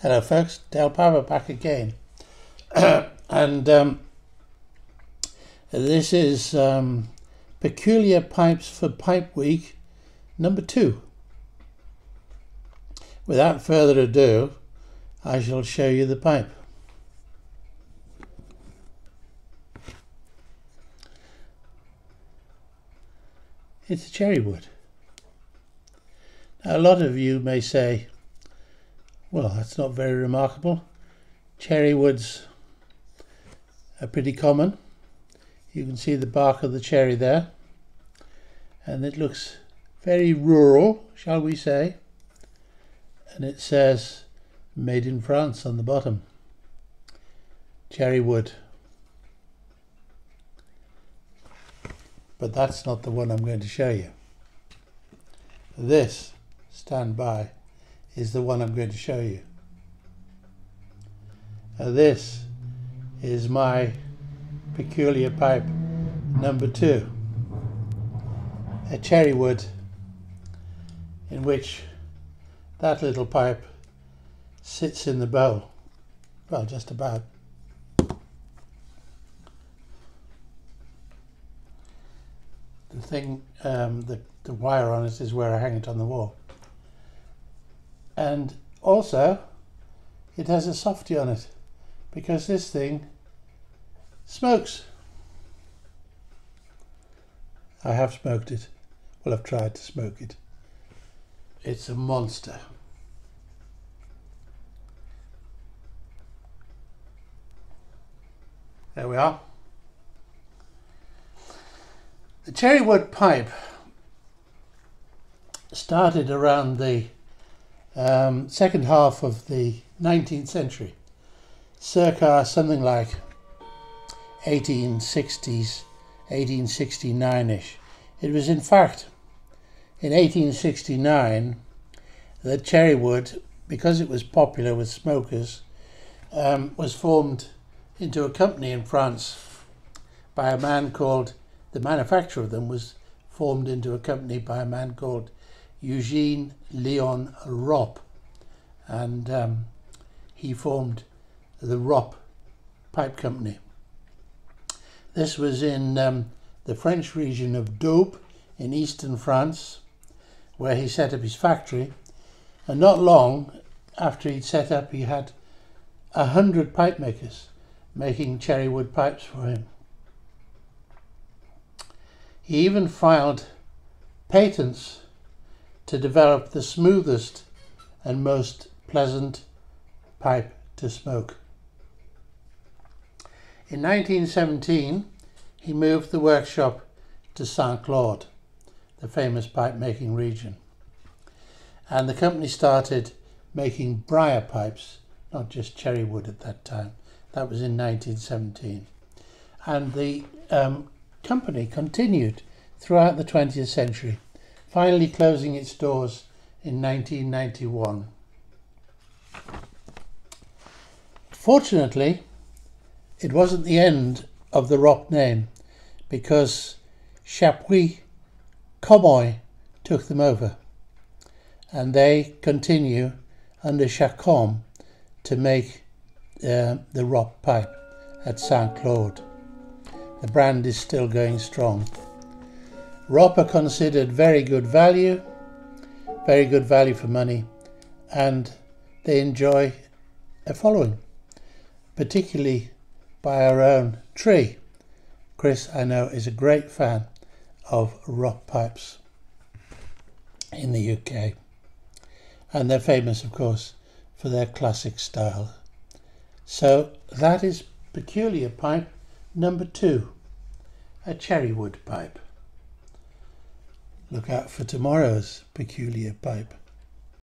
Hello, folks. Dale Piper back again. and um, this is um, Peculiar Pipes for Pipe Week number two. Without further ado, I shall show you the pipe. It's a cherry wood. Now, a lot of you may say, well, that's not very remarkable. Cherry woods are pretty common. You can see the bark of the cherry there. And it looks very rural, shall we say. And it says made in France on the bottom. Cherry wood. But that's not the one I'm going to show you. This, stand by, is the one I'm going to show you. Now this is my peculiar pipe number two, a cherry wood in which that little pipe sits in the bowl. Well, just about. The thing, um, the, the wire on it is where I hang it on the wall and also it has a softy on it because this thing smokes. I have smoked it. Well, I've tried to smoke it. It's a monster. There we are. The cherry wood pipe started around the um, second half of the 19th century, circa something like 1860s, 1869-ish. It was in fact in 1869 that cherrywood, because it was popular with smokers, um, was formed into a company in France by a man called, the manufacturer of them was formed into a company by a man called Eugene Leon Ropp, and um, he formed the Ropp Pipe Company. This was in um, the French region of Doubs in eastern France, where he set up his factory. And not long after he'd set up, he had a hundred pipe makers making cherry wood pipes for him. He even filed patents to develop the smoothest and most pleasant pipe to smoke. In 1917, he moved the workshop to Saint Claude, the famous pipe making region. And the company started making briar pipes, not just cherry wood at that time. That was in 1917. And the um, company continued throughout the 20th century finally closing its doors in 1991. Fortunately, it wasn't the end of the Ropp name because Chapuis Comoy took them over and they continue under Chacom to make uh, the Ropp pipe at Saint Claude. The brand is still going strong. Ropp are considered very good value, very good value for money, and they enjoy a following, particularly by our own tree. Chris, I know, is a great fan of Ropp pipes in the UK. And they're famous, of course, for their classic style. So that is peculiar pipe number two, a cherry wood pipe. Look out for tomorrow's peculiar pipe.